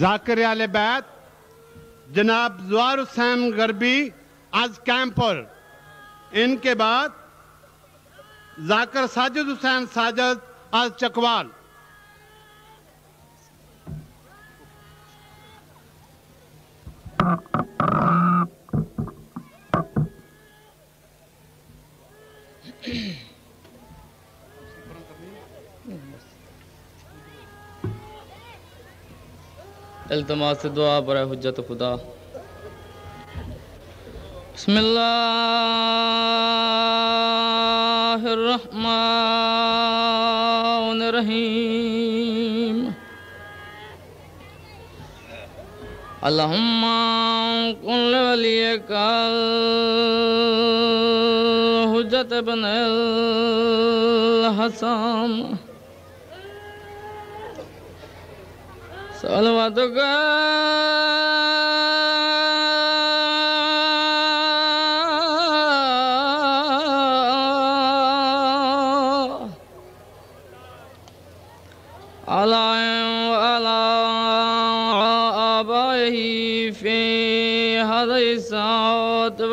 जाकिर आल बैत जनाब जवार हुसैन गरबी आज कैंपर इनके बाद जाकर साजिद हुसैन साजद आज चकवाल। इल्तमास दुआ बर हजत खुदा बसमीम अल्लाहुम्मा कुल वलियकल हुज्जत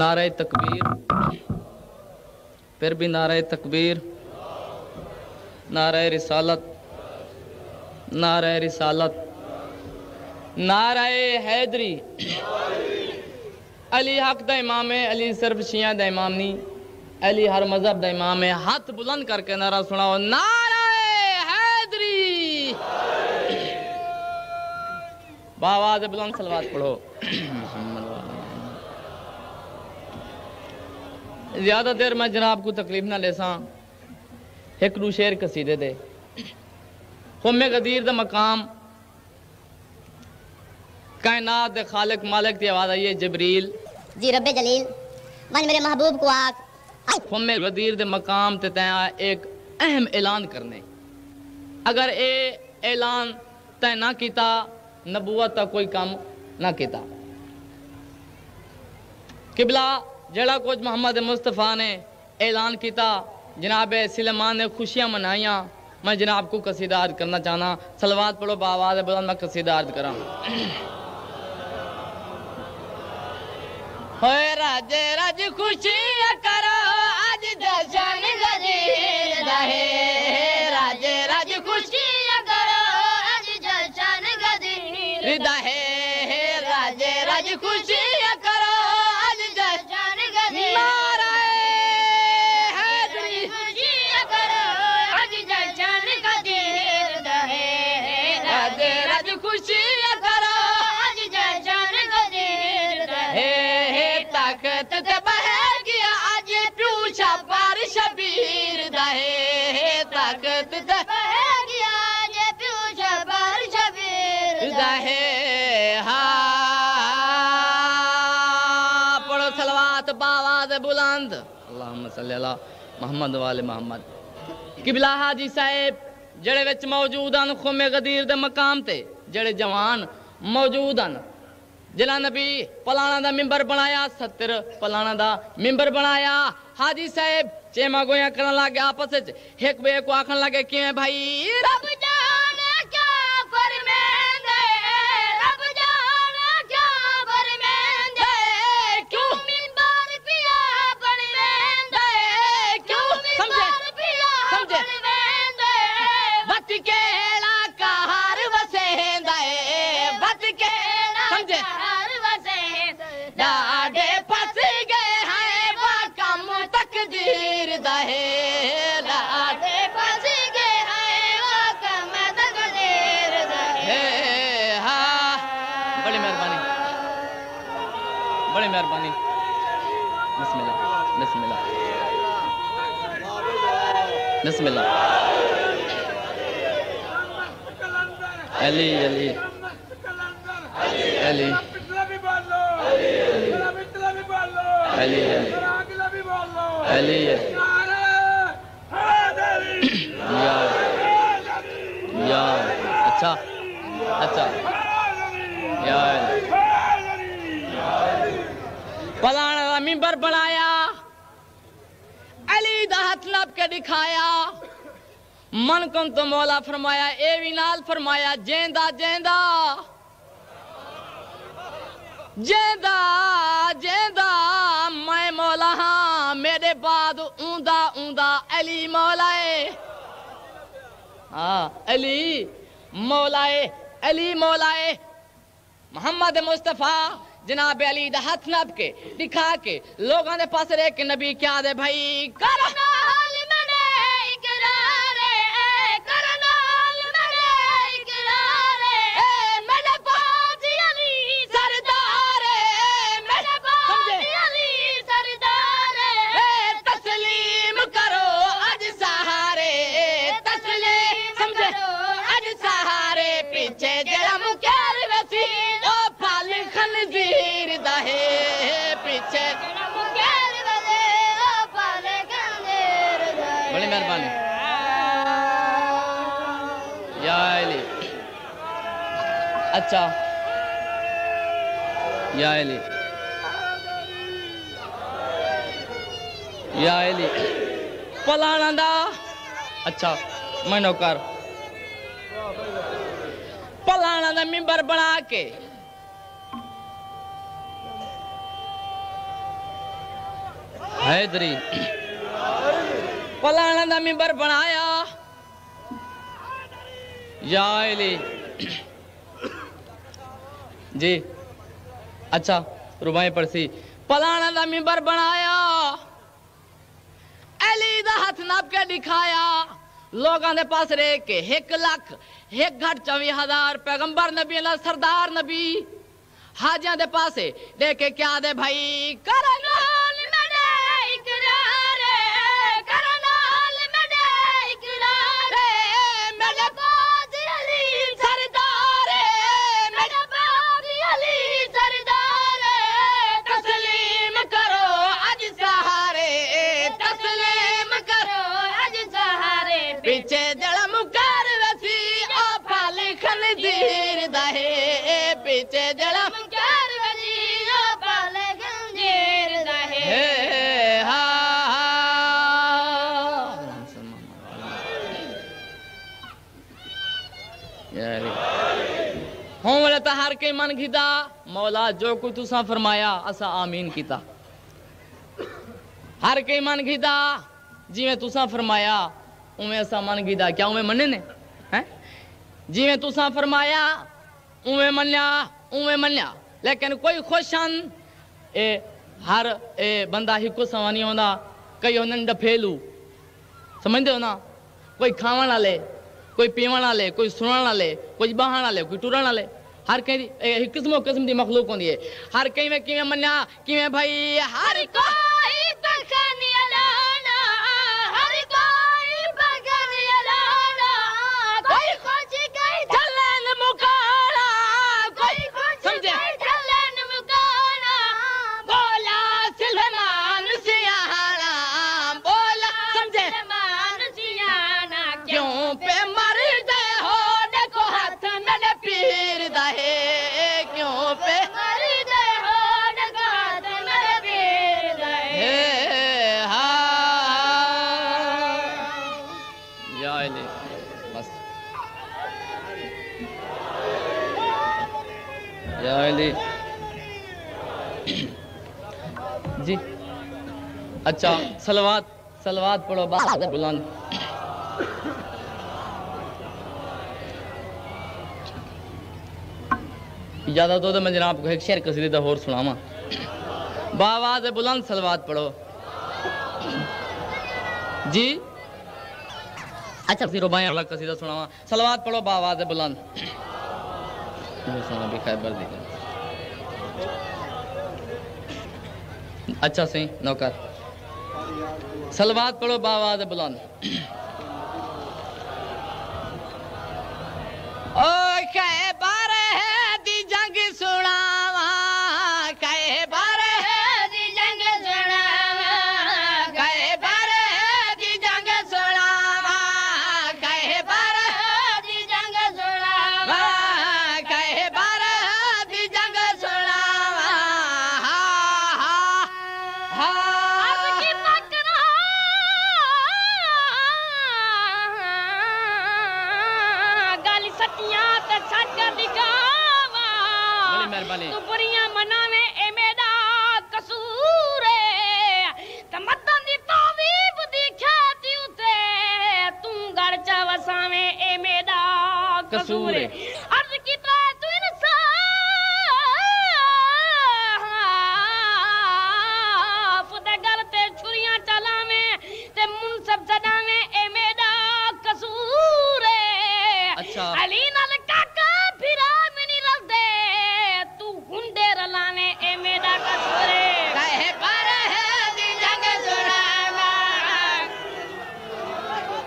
नारे तकबीर फिर भी नारे तकबीर, नारे रिसालत नारे रिसालत, नारे हैदरी। अली हक दा इमाम है, अली सिर्फ़ शिया दा इमाम नहीं, अली हर मज़हब द इमाम है। हाथ बुलंद करके नारा सुनाओ, नारे हैदरी। बावाज बुलंद सलवात पढ़ो मोहम्मद वाला ज़्यादा देर मैं जनाब को तकलीफ़ ना एक रू शेर कसीदे दे। खुमे गदीर दा मकाम कायनात दे खालिक मालिक की आवाज़ आई है जबरील। जी रब्बे जलील। मन मेरे महबूब को आख खुमे गदीर दे मकाम ते तैं एक अहम ऐलान करने। अगर ए ऐलान तय ना कीता नबूवत का कोई काम ना कीता। किबला जड़ा कुछ मोहम्मद मुस्तफ़ा ने ऐलान किया। जनाब सलमान ने खुशियाँ मनाइया मैं जनाब को कसीदा अर्ज़ करना चाहना। सलवाद पढ़ो बाबा बुलंद, मैं कसीदा अर्ज़ करा। राजे, राज खुशी है बुलंद। अल्लाह मोहम्मद वाले मोहम्मद। किबला हाजी साहेब, जड़े विच मौजूद हैं खुमे गदीर दे मकाम ते, जड़े जवान मौजूद हैं जिला नबी पलाना दा मिंबर बनाया, सत्तर पलाना दा मिंबर बनाया। हाजी साहेब, चेमा गोया करन लग गया आपस एक बे को आखन लगे क्यों भाई? बिस्मिल्लाह अली अली अली अली अली मन कम तो मौला फरमाया ए भी नाल फरमाया, जेंदा जेंदा। जेंदा जेंदा, मैं मौला हाँ मेरे बाद ऊंदा ऊंदा अली मौलाए हाँ अली मौलाए अली मौलाए मोहम्मद मुस्तफ़ा, जनाब अली हथ नप के, दिखा के, लोगों दे पास रह के नबी क्या दे भाई, कर। अच्छा। या अली। या अली। पलाना अच्छा मैं नौकर। पलाना दा मिंबर बना के। हैदरी। पलाना दा मिंबर बनाया। या अली। जी। अच्छा रुबाई पड़सी पलाना दा मिंबर बनाया। अली दा हथ नाप के दिखाया। लोगों दे पास रे के एक लाख, एक घट चौबी हज़ार पैगंबर नबी ना सरदार नबी। हाजिया दे के क्या दे भाई? करनाल हर के मन खिदा मौला जो कुछ तुसा फरमाया असा आमीन कीता हर के मन खिदा जिवें तुसा फरमाया उवें असा मन खिदा क्या उवें मन्ने ने जिवें तुसा फरमाया उवें मन्या उवें मन्या। लेकिन कोई खुशन ए, हर, ए, बंदा हिको सवा नहीं होंदा। कई होंदे डफेलू। समझते हो ना? कोई खावण वाले कोई पीवण वाले कोई सुणण वाले कोई बहण वाले कोई टुरण वाले हर कंहिं क़िस्म क़िस्म जी मखलूक हूंदी आहे हर कंहिं में कीअं मञा कीअं भई, हर कोई जी। अच्छा सलवात सलवात पढ़ो बात बुलंद। इजाज़त हो तो मैं जनाब को एक शेर कसीदा होर सुनावा। बावाज बुलंद सलवात पढ़ो जी? अच्छा फिर रुबाएँ अलग कसीदा सुनावा। सलवात पढ़ो बावाज बुलंद। खैबर दी अच्छा सही नौकर। सलवाद पढ़ो बाबा बुलंद। my name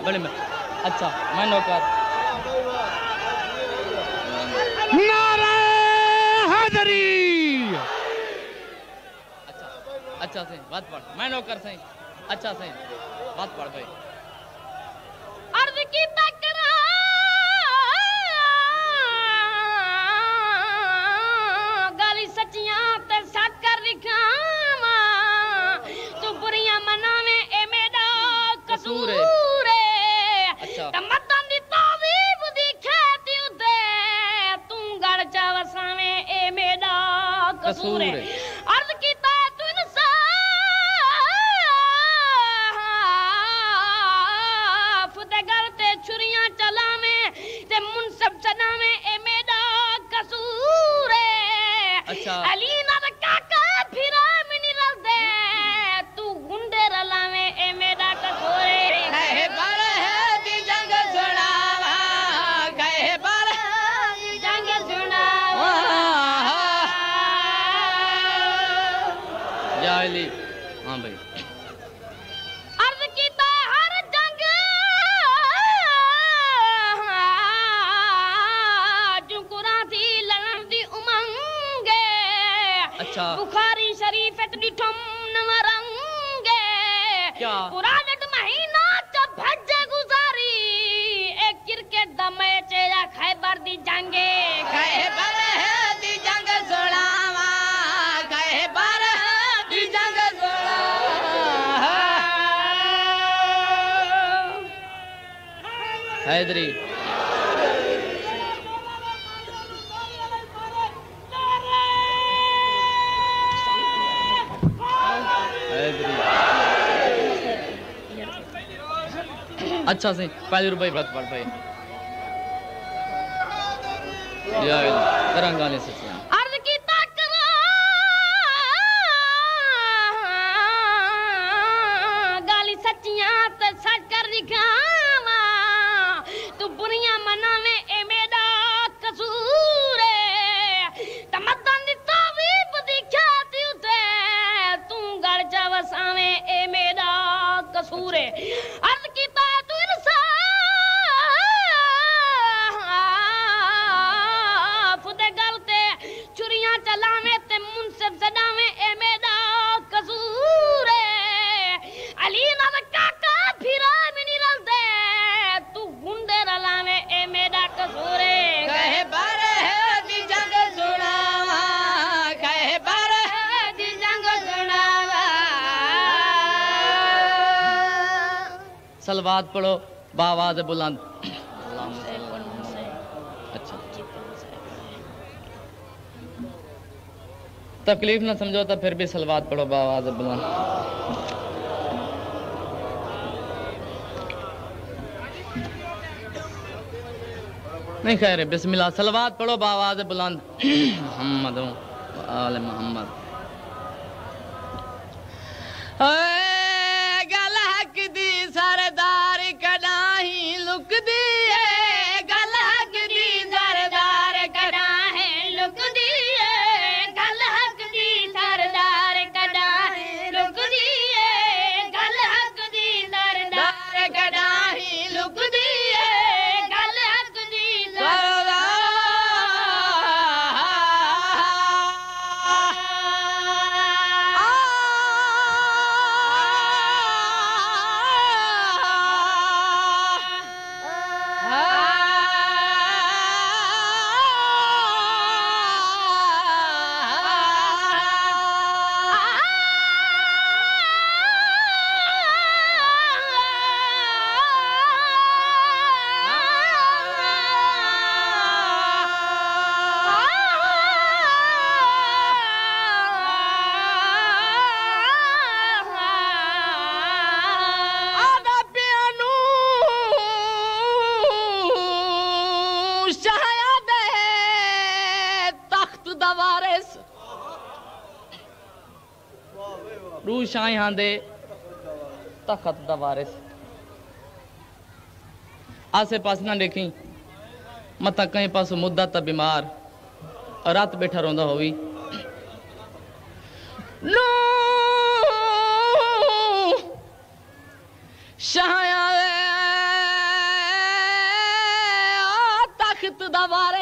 बड़े में। अच्छा मैं नौकर। हाजरी। हैदरी अच्छा अच्छा सही बात पढ़। मैं नौकर सही। अच्छा सही बात पढ़ भाई। अच्छा। बुखारी शरीफ इच डिठम नवरंगे क्या? कुरान इच महीना च भज गुजारी ए क्रिकेट दा मैच या खैबर दी जंगे पर है दी जंग पर है दी जंग हैदरी हैदरी अच्छा से पहले रुपये बात पड़ या करंगाने से अली नल काका फिरा मिनी रल दे तू गुंडे ए कहे है दी जंग सुनावा, कहे है दी जंग सुनावा। सलवात पढ़ो बावाज बुलंद। अच्छा। तकलीफ़ ना समझो तो फिर भी सलवाद पढ़ो बावाज बुलंद। नहीं खैर बिस्मिल्लाह सलवात पढ़ो बावाज बुलंद। मोहम्मद आल मोहम्मद। ਗੁਰੂ ਸ਼ਾਹਾਂ ਦੇ ਤਖਤ आसे पास ना देखी मत कहीं पास मुद्दा त बीमार, रात बैठा रोंदा होवी। नो! शाया तख्त दवार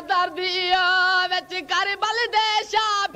ਦਰਦੀਆਂ ਵਿੱਚ ਕਰ ਬਲ ਦੇ ਸ਼ਾ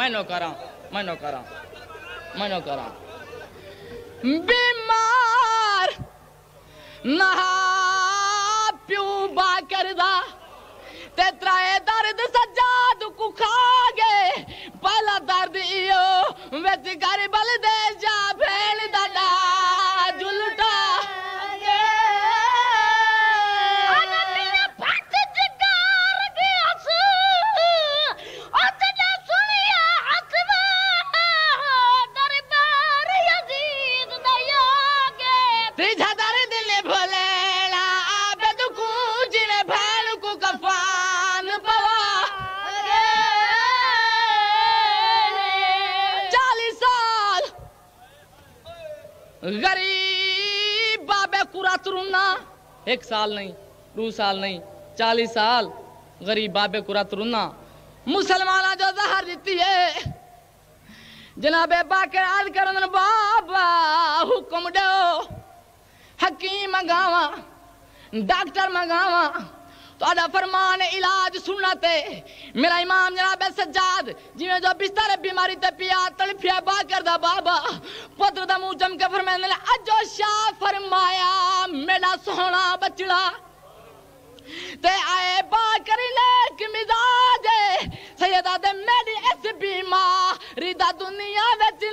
मैं नो करा मैं नो करा मैं नो करा बीमार, नहा प्यू बा करदा ते त्राए दर्द सजा दुख खा गए पहला दर्द इो विच कर बल दे जावे गरीब बाबे कुरा तरुना एक साल नहीं, दो साल नहीं, चालीस साल। गरीब बाबे कुरा तरुना मुसलमाना जो जहर देती है। जनाबे बाकर आज करन बाबा, हुक्म दो। हकीम मंगावा, डॉक्टर मंगावा। ਤੁਹਾਡਾ ਫਰਮਾਨ ਇਲਾਜ ਸੁਣਨਾ ਤੇ ਮੇਰਾ ਇਮਾਮ ਜਨਾਬ ਸੱਜਾਦ ਜਿਵੇਂ ਜੋ ਬਿਸਤਰ ਬਿਮਾਰੀ ਤੇ ਪਿਆ ਤਲਫਿਆ ਬਾ ਕਰਦਾ ਬਾਬਾ ਪੁੱਤਰ ਦਾ ਮੂੰਹ ਜਮ ਕੇ ਫਰਮਾਉਂਦੇ ਨੇ ਅਜੋ ਸ਼ਾਹ ਫਰਮਾਇਆ ਮੇਰਾ ਸੋਹਣਾ ਬਚੜਾ ਤੇ ਆਏ ਬਾ ਕਰੀ ਲੈ ਕਿ ਮਿਜ਼ਾਜ ਸੈਯਦਾ ਦੇ ਮੇਰੀ ਇਸ ਬਿਮਾਰੀ ਦਾ ਦੁਨੀਆ ਵਿੱਚ